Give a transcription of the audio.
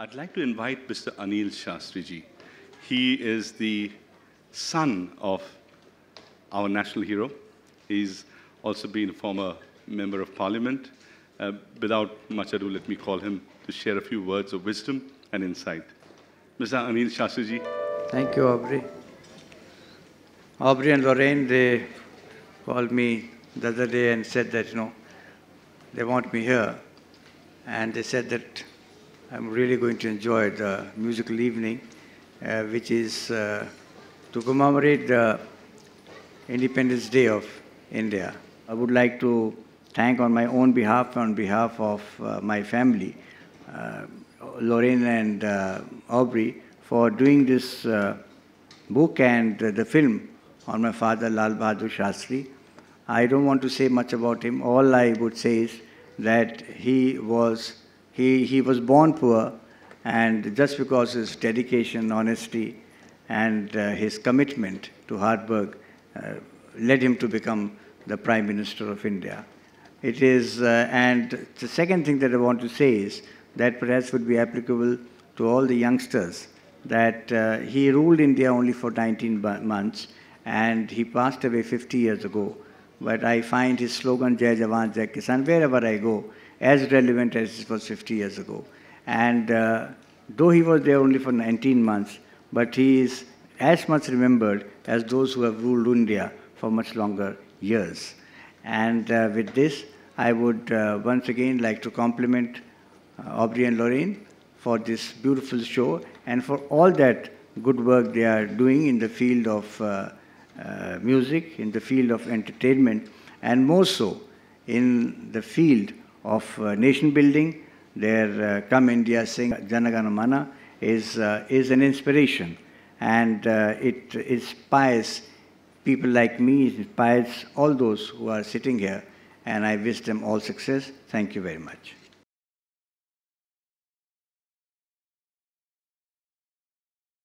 I'd like to invite Mr. Anil Shastriji. He is the son of our national hero. He's also been a former member of parliament. Uh, without much ado, let me call him to share a few words of wisdom and insight. Mr. Anil Shastriji. Thank you, Aubrey. Aubrey and Lorraine, they called me the other day and said that, you know, they want me here. And they said that I'm really going to enjoy the musical evening, uh, which is uh, to commemorate the Independence Day of India. I would like to thank on my own behalf, on behalf of uh, my family, uh, Lorraine and uh, Aubrey, for doing this uh, book and the film on my father, Lal Bahadur Shastri. I don't want to say much about him. All I would say is that he was, he, he was born poor, and just because his dedication, honesty, and uh, his commitment to hard work uh, led him to become the Prime Minister of India. It is, uh, and the second thing that I want to say is that perhaps would be applicable to all the youngsters that uh, he ruled India only for 19 months and he passed away 50 years ago. But I find his slogan, Jai Jawan, Jai Kisan, wherever I go, as relevant as it was 50 years ago. And uh, though he was there only for 19 months, but he is as much remembered as those who have ruled India for much longer years. And uh, with this, I would uh, once again like to compliment uh, Aubrey and Lorraine for this beautiful show and for all that good work they are doing in the field of uh, uh, music, in the field of entertainment, and more so in the field of uh, nation building. Their uh, Come India Sing Janagana Mana is, uh, is an inspiration and uh, it inspires people like me, it inspires all those who are sitting here, and I wish them all success. Thank you very much.